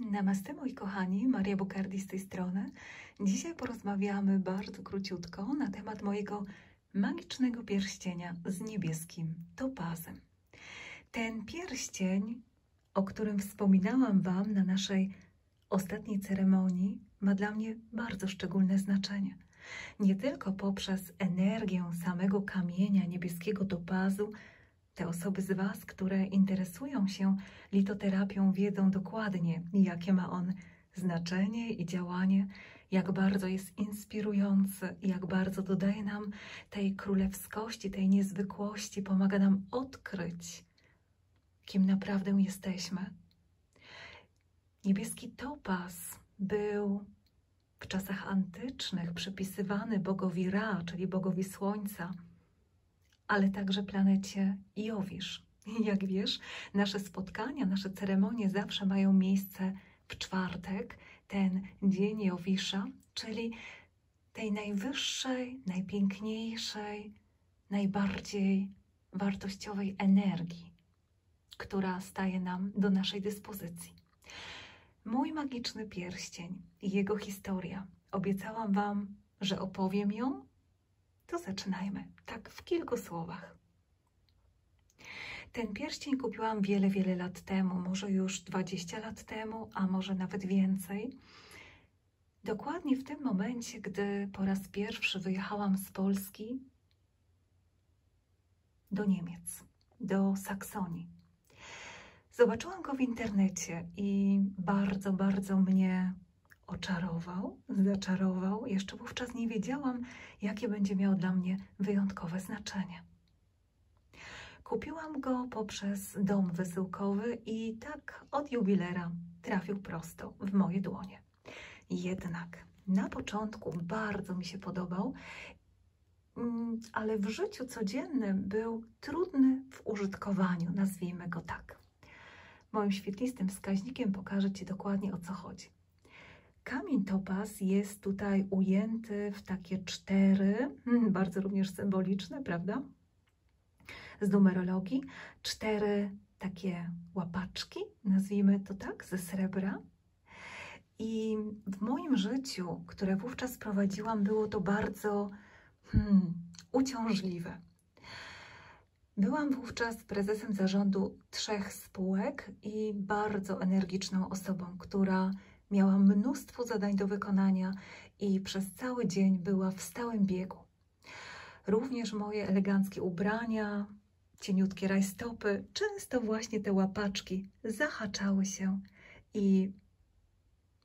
Namaste moi kochani, Maria Bukardi z tej strony. Dzisiaj porozmawiamy bardzo króciutko na temat mojego magicznego pierścienia z niebieskim topazem. Ten pierścień, o którym wspominałam Wam na naszej ostatniej ceremonii, ma dla mnie bardzo szczególne znaczenie. Nie tylko poprzez energię samego kamienia niebieskiego topazu, te osoby z Was, które interesują się litoterapią, wiedzą dokładnie, jakie ma on znaczenie i działanie, jak bardzo jest inspirujący, jak bardzo dodaje nam tej królewskości, tej niezwykłości, pomaga nam odkryć, kim naprawdę jesteśmy. Niebieski topaz był w czasach antycznych przypisywany bogowi Ra, czyli bogowi słońca ale także planecie Jowisz. Jak wiesz, nasze spotkania, nasze ceremonie zawsze mają miejsce w czwartek, ten dzień Jowisza, czyli tej najwyższej, najpiękniejszej, najbardziej wartościowej energii, która staje nam do naszej dyspozycji. Mój magiczny pierścień i jego historia. Obiecałam Wam, że opowiem ją to zaczynajmy, tak w kilku słowach. Ten pierścień kupiłam wiele, wiele lat temu, może już 20 lat temu, a może nawet więcej. Dokładnie w tym momencie, gdy po raz pierwszy wyjechałam z Polski do Niemiec, do Saksonii. Zobaczyłam go w internecie i bardzo, bardzo mnie oczarował, zaczarował. Jeszcze wówczas nie wiedziałam, jakie będzie miał dla mnie wyjątkowe znaczenie. Kupiłam go poprzez dom wysyłkowy i tak od jubilera trafił prosto w moje dłonie. Jednak na początku bardzo mi się podobał, mm, ale w życiu codziennym był trudny w użytkowaniu, nazwijmy go tak. Moim świetlistym wskaźnikiem pokażę Ci dokładnie o co chodzi. Kamień topaz jest tutaj ujęty w takie cztery, hmm, bardzo również symboliczne, prawda? Z numerologii. Cztery takie łapaczki, nazwijmy to tak, ze srebra. I w moim życiu, które wówczas prowadziłam, było to bardzo hmm, uciążliwe. Byłam wówczas prezesem zarządu trzech spółek i bardzo energiczną osobą, która Miała mnóstwo zadań do wykonania i przez cały dzień była w stałym biegu. Również moje eleganckie ubrania, cieniutkie rajstopy, często właśnie te łapaczki zahaczały się i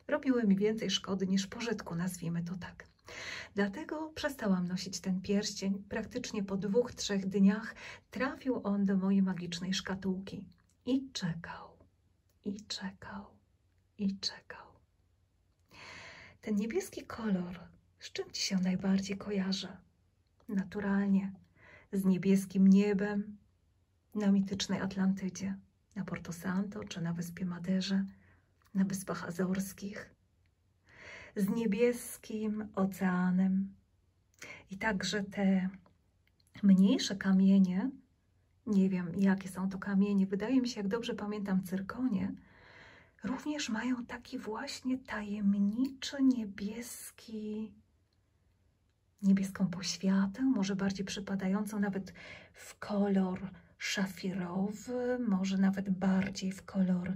robiły mi więcej szkody niż pożytku, nazwijmy to tak. Dlatego przestałam nosić ten pierścień. Praktycznie po dwóch, trzech dniach trafił on do mojej magicznej szkatułki i czekał, i czekał, i czekał. Ten niebieski kolor, z czym Ci się najbardziej kojarzy? Naturalnie, z niebieskim niebem na mitycznej Atlantydzie, na Porto Santo czy na wyspie Maderze, na Wyspach Azorskich, z niebieskim oceanem. I także te mniejsze kamienie, nie wiem jakie są to kamienie, wydaje mi się, jak dobrze pamiętam, cyrkonie, również mają taki właśnie tajemniczy niebieski, niebieską poświatę, może bardziej przypadającą nawet w kolor szafirowy, może nawet bardziej w kolor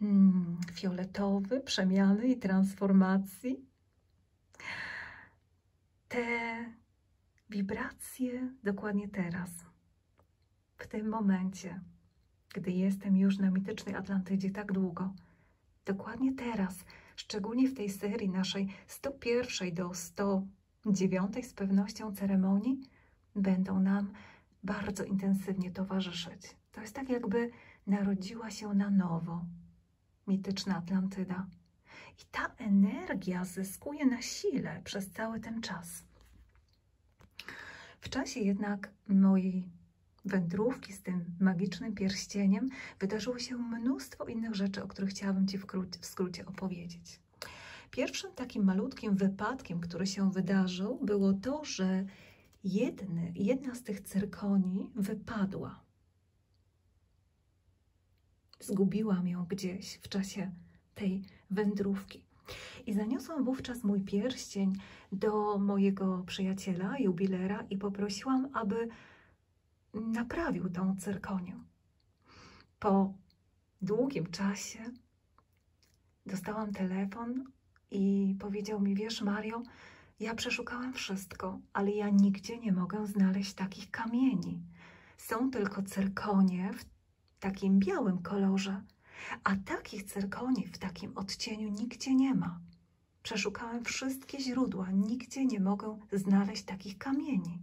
hmm, fioletowy, przemiany i transformacji. Te wibracje dokładnie teraz, w tym momencie, gdy jestem już na mitycznej Atlantydzie tak długo. Dokładnie teraz, szczególnie w tej serii naszej 101 do 109 z pewnością ceremonii, będą nam bardzo intensywnie towarzyszyć. To jest tak, jakby narodziła się na nowo mityczna Atlantyda. I ta energia zyskuje na sile przez cały ten czas. W czasie jednak mojej wędrówki z tym magicznym pierścieniem wydarzyło się mnóstwo innych rzeczy, o których chciałabym Ci w skrócie opowiedzieć. Pierwszym takim malutkim wypadkiem, który się wydarzył, było to, że jedny, jedna z tych cyrkoni wypadła. Zgubiłam ją gdzieś w czasie tej wędrówki. I zaniosłam wówczas mój pierścień do mojego przyjaciela, jubilera, i poprosiłam, aby naprawił tą cyrkonię. Po długim czasie dostałam telefon i powiedział mi: Wiesz, Mario, ja przeszukałem wszystko, ale ja nigdzie nie mogę znaleźć takich kamieni. Są tylko cyrkonie w takim białym kolorze, a takich cyrkoni w takim odcieniu nigdzie nie ma. Przeszukałem wszystkie źródła, nigdzie nie mogę znaleźć takich kamieni.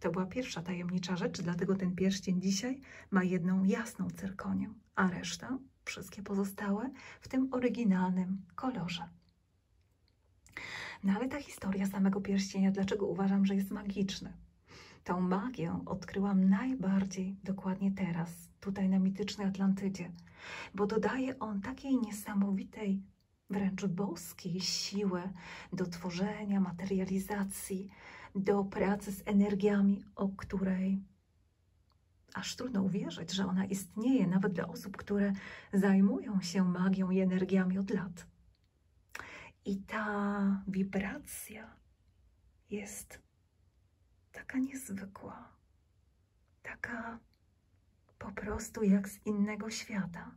To była pierwsza tajemnicza rzecz, dlatego ten pierścień dzisiaj ma jedną jasną cyrkonię, a resztę, wszystkie pozostałe, w tym oryginalnym kolorze. No ale ta historia samego pierścienia, dlaczego uważam, że jest magiczny? Tą magię odkryłam najbardziej dokładnie teraz, tutaj na mitycznej Atlantydzie, bo dodaje on takiej niesamowitej, wręcz boskiej siły do tworzenia, materializacji, do pracy z energiami, o której aż trudno uwierzyć, że ona istnieje nawet dla osób, które zajmują się magią i energiami od lat. I ta wibracja jest taka niezwykła, taka po prostu jak z innego świata.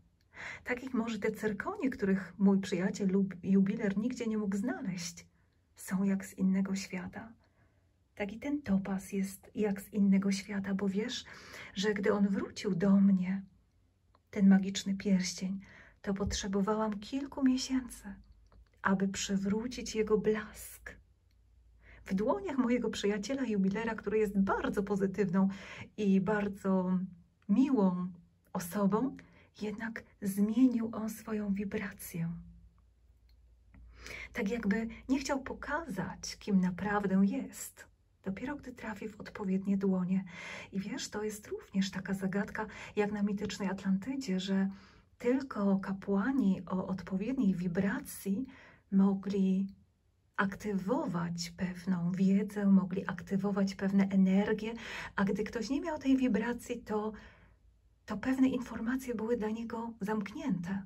Takich może te cyrkonie, których mój przyjaciel lub jubiler nigdzie nie mógł znaleźć, są jak z innego świata. Tak i ten topas jest jak z innego świata, bo wiesz, że gdy on wrócił do mnie, ten magiczny pierścień, to potrzebowałam kilku miesięcy, aby przywrócić jego blask. W dłoniach mojego przyjaciela jubilera, który jest bardzo pozytywną i bardzo miłą osobą, jednak zmienił on swoją wibrację. Tak jakby nie chciał pokazać, kim naprawdę jest. Dopiero gdy trafi w odpowiednie dłonie. I wiesz, to jest również taka zagadka, jak na mitycznej Atlantydzie, że tylko kapłani o odpowiedniej wibracji mogli aktywować pewną wiedzę, mogli aktywować pewne energie, a gdy ktoś nie miał tej wibracji, to, to pewne informacje były dla niego zamknięte.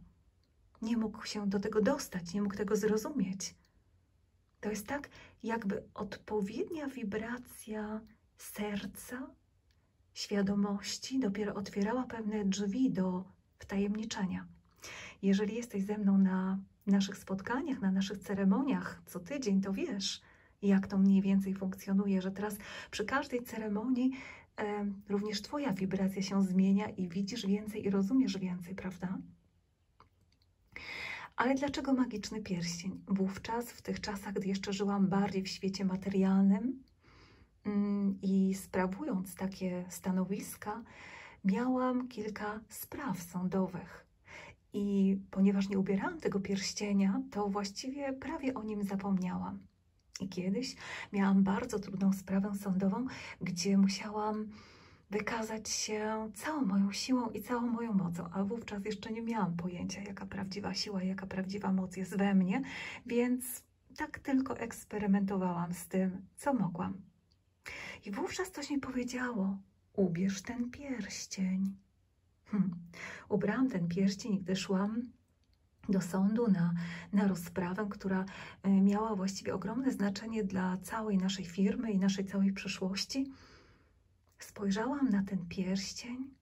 Nie mógł się do tego dostać, nie mógł tego zrozumieć. To jest tak, jakby odpowiednia wibracja serca, świadomości dopiero otwierała pewne drzwi do wtajemniczenia. Jeżeli jesteś ze mną na naszych spotkaniach, na naszych ceremoniach co tydzień, to wiesz, jak to mniej więcej funkcjonuje, że teraz przy każdej ceremonii e, również Twoja wibracja się zmienia i widzisz więcej i rozumiesz więcej, prawda? Ale dlaczego magiczny pierścień? Wówczas, w tych czasach, gdy jeszcze żyłam bardziej w świecie materialnym mm, i sprawując takie stanowiska, miałam kilka spraw sądowych. I ponieważ nie ubierałam tego pierścienia, to właściwie prawie o nim zapomniałam. I kiedyś miałam bardzo trudną sprawę sądową, gdzie musiałam wykazać się całą moją siłą i całą moją mocą, a wówczas jeszcze nie miałam pojęcia, jaka prawdziwa siła, jaka prawdziwa moc jest we mnie, więc tak tylko eksperymentowałam z tym, co mogłam. I wówczas coś mi powiedziało: ubierz ten pierścień. Hm. Ubrałam ten pierścień, gdy szłam do sądu na, na rozprawę, która e, miała właściwie ogromne znaczenie dla całej naszej firmy i naszej całej przyszłości. Spojrzałam na ten pierścień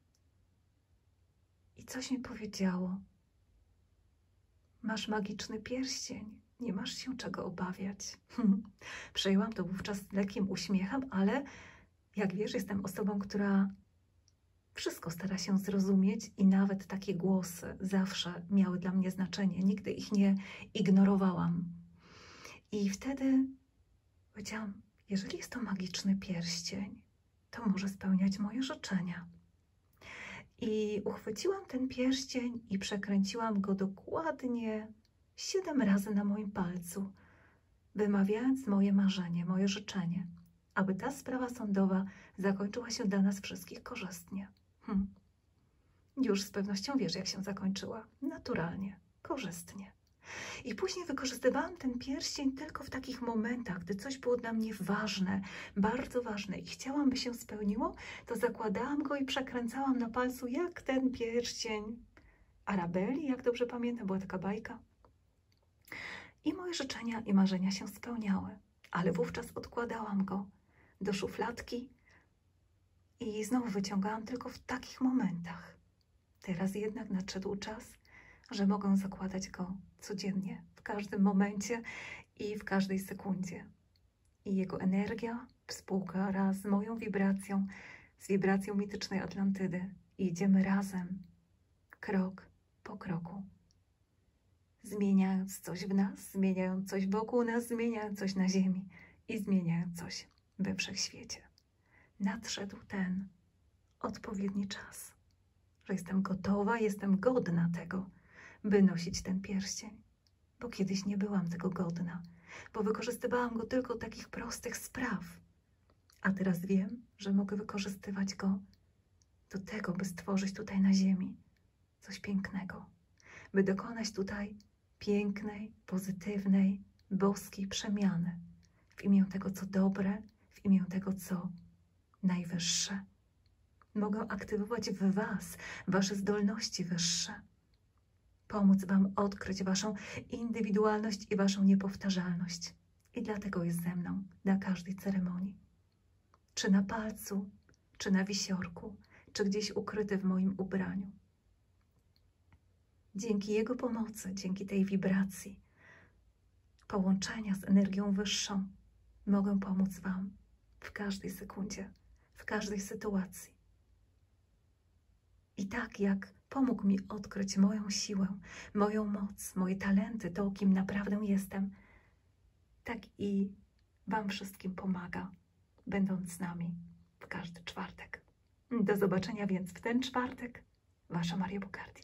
i coś mi powiedziało. Masz magiczny pierścień, nie masz się czego obawiać. Przejęłam to wówczas z lekkim uśmiechem, ale jak wiesz, jestem osobą, która wszystko stara się zrozumieć i nawet takie głosy zawsze miały dla mnie znaczenie. Nigdy ich nie ignorowałam. I wtedy powiedziałam, jeżeli jest to magiczny pierścień, to może spełniać moje życzenia. I uchwyciłam ten pierścień i przekręciłam go dokładnie siedem razy na moim palcu, wymawiając moje marzenie, moje życzenie, aby ta sprawa sądowa zakończyła się dla nas wszystkich korzystnie. Hm. Już z pewnością wiesz, jak się zakończyła. Naturalnie, korzystnie. I później wykorzystywałam ten pierścień tylko w takich momentach, gdy coś było dla mnie ważne, bardzo ważne i chciałam, by się spełniło, to zakładałam go i przekręcałam na palcu jak ten pierścień. Arabeli, jak dobrze pamiętam, była taka bajka. I moje życzenia i marzenia się spełniały, ale wówczas odkładałam go do szufladki i znowu wyciągałam tylko w takich momentach. Teraz jednak nadszedł czas, że mogę zakładać go codziennie, w każdym momencie i w każdej sekundzie. I jego energia współgra z moją wibracją, z wibracją mitycznej Atlantydy. I idziemy razem, krok po kroku. Zmieniając coś w nas, zmieniając coś wokół nas, zmieniając coś na Ziemi i zmieniając coś we wszechświecie. Nadszedł ten odpowiedni czas, że jestem gotowa, jestem godna tego, by nosić ten pierścień, bo kiedyś nie byłam tego godna, bo wykorzystywałam go tylko do takich prostych spraw. A teraz wiem, że mogę wykorzystywać go do tego, by stworzyć tutaj na Ziemi coś pięknego, by dokonać tutaj pięknej, pozytywnej, boskiej przemiany w imię tego, co dobre, w imię tego, co najwyższe. Mogę aktywować w Was Wasze zdolności wyższe, pomóc Wam odkryć Waszą indywidualność i Waszą niepowtarzalność. I dlatego jest ze mną na każdej ceremonii. Czy na palcu, czy na wisiorku, czy gdzieś ukryty w moim ubraniu. Dzięki Jego pomocy, dzięki tej wibracji, połączenia z energią wyższą, mogę pomóc Wam w każdej sekundzie, w każdej sytuacji. I tak jak pomógł mi odkryć moją siłę, moją moc, moje talenty, to kim naprawdę jestem, tak i Wam wszystkim pomaga, będąc z nami w każdy czwartek. Do zobaczenia więc w ten czwartek. Wasza Maria Bukardi.